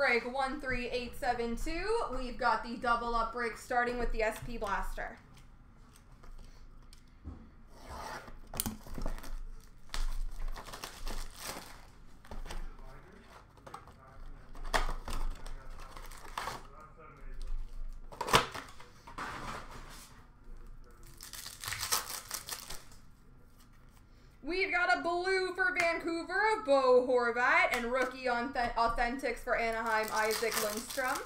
break 13872. We've got the double up break starting with the SP Blaster. We've got a blue for Vancouver of Bo Horvat and rookie on authentics for Anaheim, Isac Lundestrom.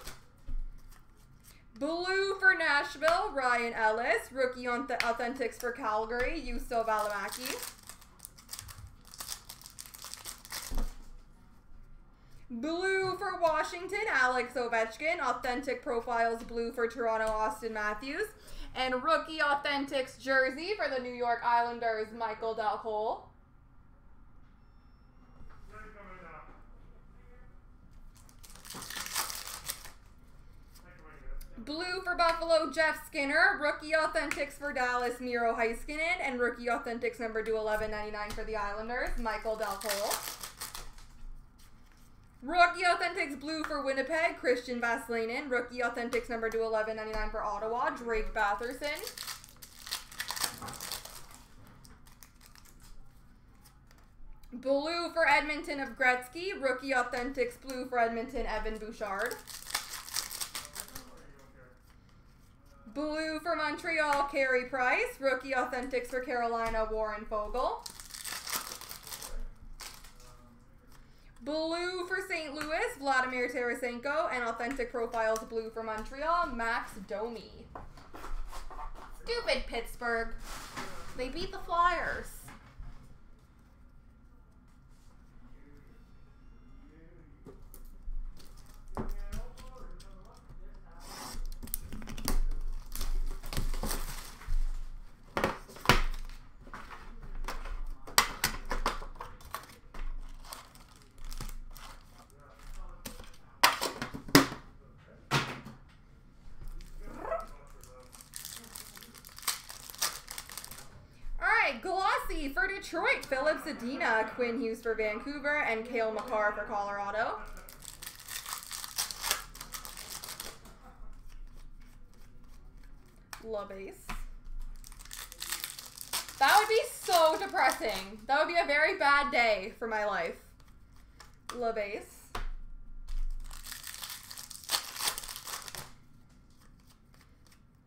Blue for Nashville, Ryan Ellis. Rookie on the authentics for Calgary, Juuso Valimaki. Blue for Washington, Alex Ovechkin. Authentic profiles blue for Toronto, Auston Matthews. And rookie authentics jersey for the New York Islanders, Michael Dal Colle. Blue for Buffalo, Jeff Skinner. Rookie Authentics for Dallas, Miro Heiskanen. And Rookie Authentics number 211.99 for the Islanders, Michael Dal Colle. Rookie Authentics Blue for Winnipeg, Kristian Vesalainen. Rookie Authentics number 211.99 for Ottawa, Drake Batherson. Blue for Edmonton of Gretzky. Rookie Authentics Blue for Edmonton, Evan Bouchard. Blue for Montreal, Carey Price. Rookie Authentics for Carolina, Warren Foegele. Blue for St. Louis, Vladimir Tarasenko. And Authentic Profiles Blue for Montreal, Max Domi. Stupid Pittsburgh. They beat the Flyers. Glossy for Detroit, Filip Zadina, Quinn Hughes for Vancouver, and Cale Makar for Colorado. Love Ace. That would be so depressing. That would be a very bad day for my life. Ace.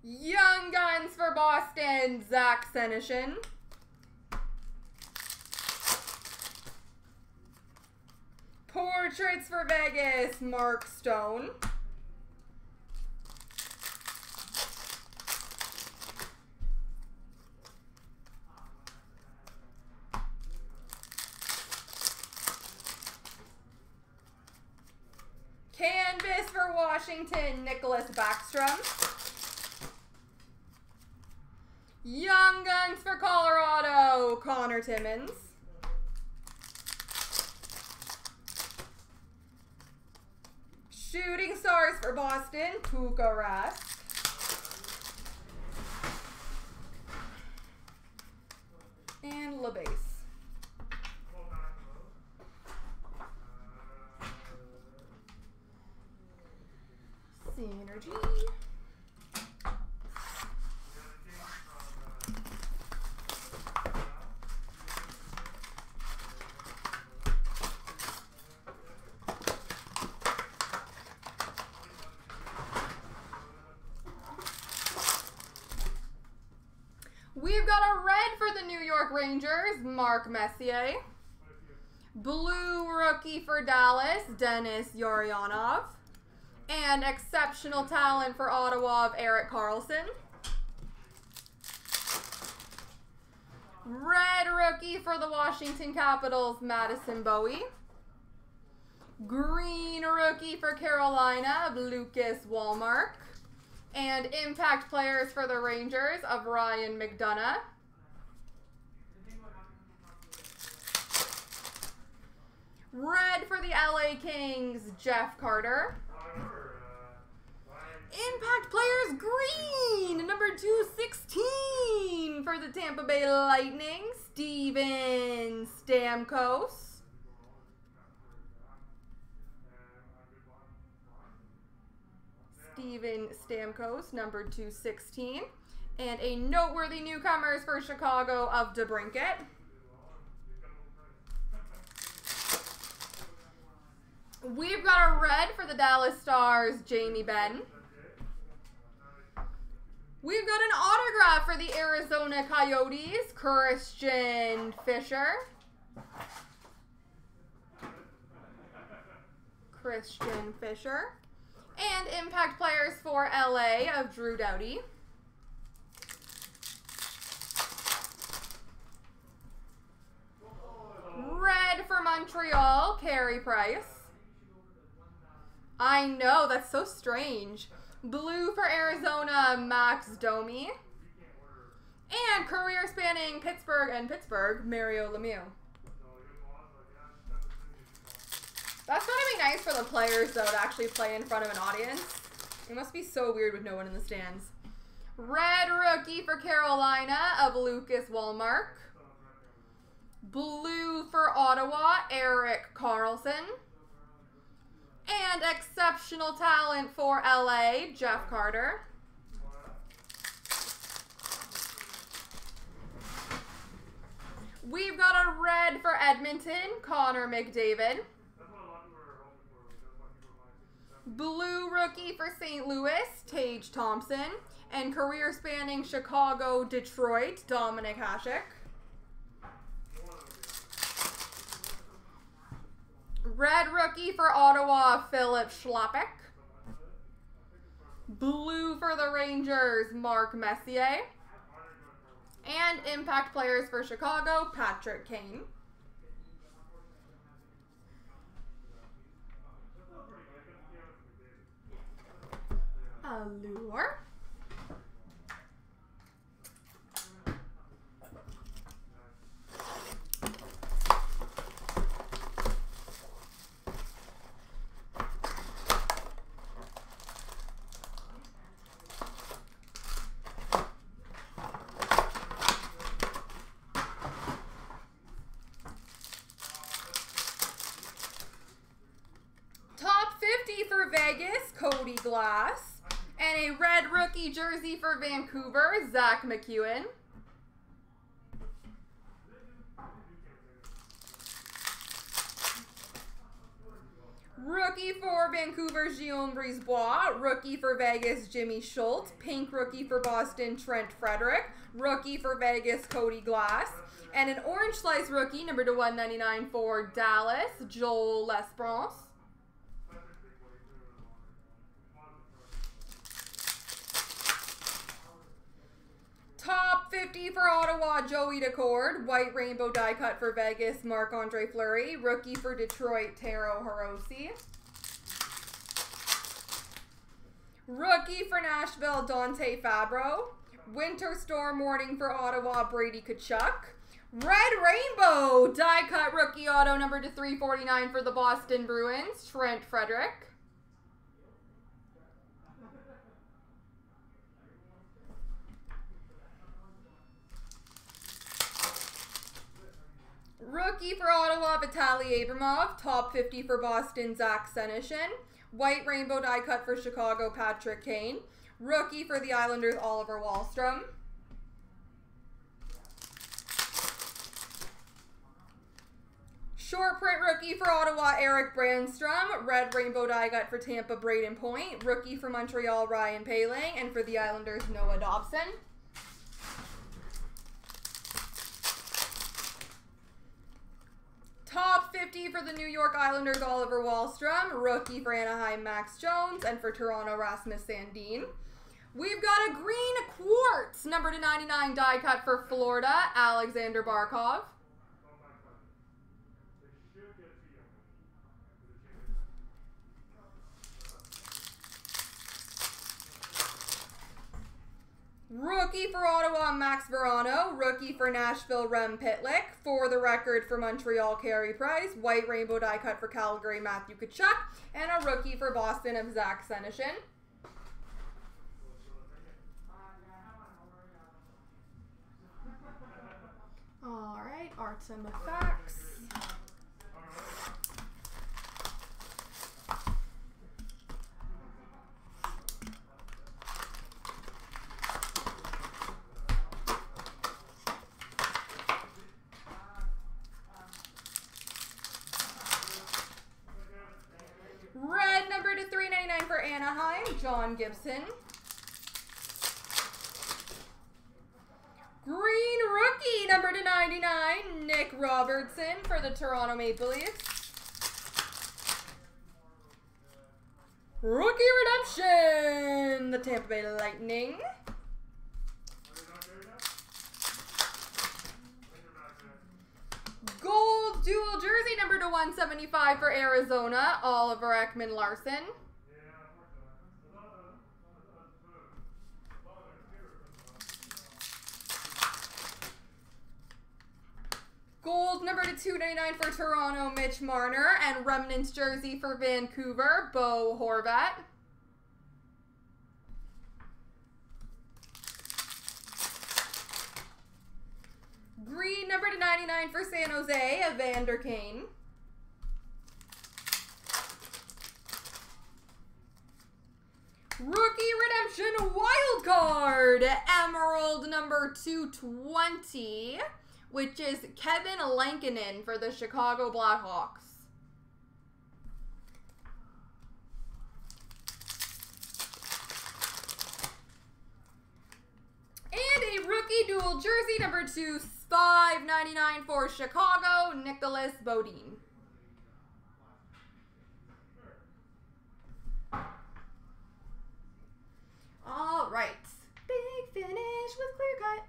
Young Guns for Boston, Zach Senyshyn. Portraits for Vegas, Mark Stone. Canvas for Washington, Nicholas Backstrom. Young Guns for Colorado, Connor Timmins. Shooting Stars for Boston, Tuukka Rask. And LeBase. Synergy. We've got a red for the New York Rangers, Mark Messier. Blue rookie for Dallas, Denis Gurianov. And exceptional talent for Ottawa of Erik Karlsson. Red rookie for the Washington Capitals, Madison Bowey. Green rookie for Carolina, of Lucas Wallmark. And impact players for the Rangers of Ryan McDonagh. Red for the LA Kings, Jeff Carter. Impact players green, number 216 for the Tampa Bay Lightning, Steven Stamkos. Steven Stamkos, number 216. And a noteworthy newcomers for Chicago of DeBrincat. We've got a red for the Dallas Stars, Jamie Benn. We've got an autograph for the Arizona Coyotes, Christian Fischer. Christian Fischer. And impact players for LA of Drew Doughty. Red for Montreal, Carey Price. I know, that's so strange. Blue for Arizona, Max Domi. And career spanning Pittsburgh and Pittsburgh, Mario Lemieux. That's gotta be nice for the players, though, to actually play in front of an audience. It must be so weird with no one in the stands. Red rookie for Carolina of Lucas Wallmark. Blue for Ottawa, Erik Karlsson. And exceptional talent for LA, Jeff Carter. We've got a red for Edmonton, Connor McDavid. Blue rookie for St. Louis, Tage Thompson. And career spanning Chicago, Detroit, Dominik Hasek. Red rookie for Ottawa, Filip Chlapik. Blue for the Rangers, Mark Messier. And impact players for Chicago, Patrick Kane. Allure. Top 50 for Vegas, Cody Glass. Rookie jersey for Vancouver, Zack MacEwen. Rookie for Vancouver, Guillaume Brisebois. Rookie for Vegas, Jimmy Schuldt. Pink rookie for Boston, Trent Frederic. Rookie for Vegas, Cody Glass. And an orange slice rookie, number to 199 for Dallas, Joel L'Esperance. Top 50 for Ottawa, Joey Daccord. White rainbow die cut for Vegas, Marc-Andre Fleury. Rookie for Detroit, Taro Hirose. Rookie for Nashville, Dante Fabbro. Winter Storm warning for Ottawa, Brady Tkachuk. Red Rainbow die cut rookie auto number to 349 for the Boston Bruins, Trent Frederic. Rookie for Ottawa, Vitaly Abramov. Top 50 for Boston, Zach Senyshyn. White rainbow die cut for Chicago, Patrick Kane. Rookie for the Islanders, Oliver Wahlstrom. Short print rookie for Ottawa, Erik Brannstrom. Red rainbow die cut for Tampa, Brayden Point. Rookie for Montreal, Ryan Poehling. And for the Islanders, Noah Dobson. Top 50 for the New York Islanders, Oliver Wahlstrom. Rookie for Anaheim, Max Jones. And for Toronto, Rasmus Sandin. We've got a green quartz, number to 99 die cut for Florida, Alexander Barkov. Rookie for Ottawa, Max Veronneau. Rookie for Nashville, Rem Pitlick. For the record for Montreal, Carey Price. White rainbow die cut for Calgary, Matthew Tkachuk. And a rookie for Boston of Zach Senyshyn. All right, arts and. Anaheim, John Gibson. Green rookie, number to 99, Nick Robertson for the Toronto Maple Leafs. Rookie redemption, the Tampa Bay Lightning. Gold dual jersey number to 175 for Arizona, Oliver Ekman Larsson. Gold number to 299 for Toronto, Mitch Marner. And remnants jersey for Vancouver, Bo Horvat. Green number to 99 for San Jose, Evander Kane. Rookie Redemption Wild Card, Emerald number 220 which is Kevin Lankinen for the Chicago Blackhawks. And a rookie dual jersey number two, five ninety nine for Chicago, Nicolas Beaudin. All right, big finish with clear cut.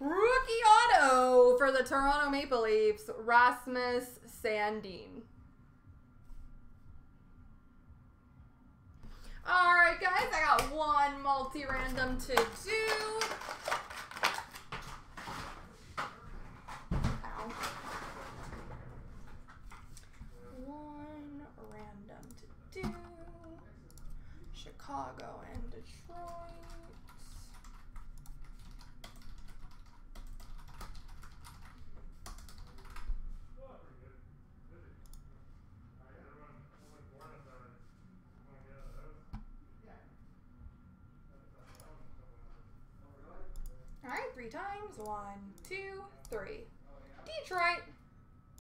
Rookie auto for the Toronto Maple Leafs, Rasmus Sandin. All right, guys, I got one multi-random to do. One random to do. Chicago and Detroit. All right, three times. One, two, three. Detroit.